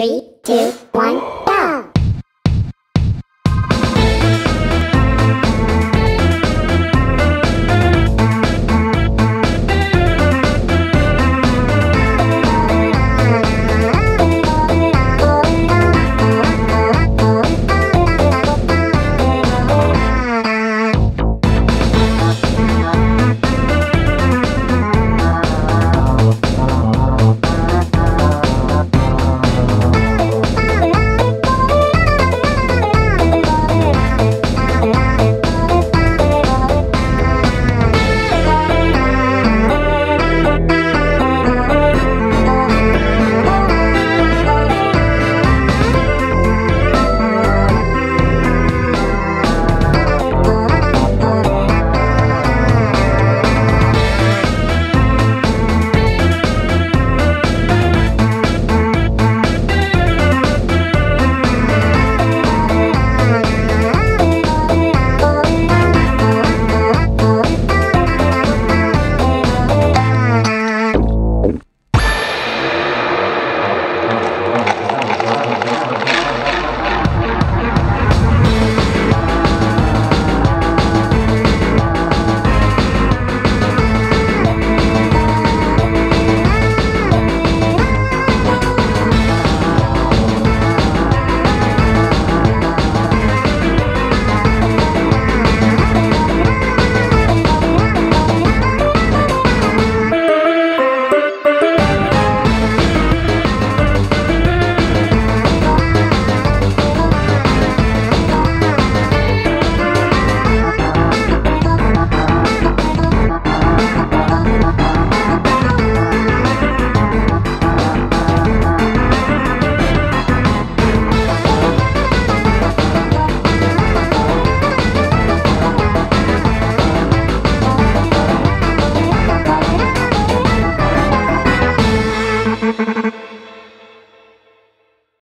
Three, two, one.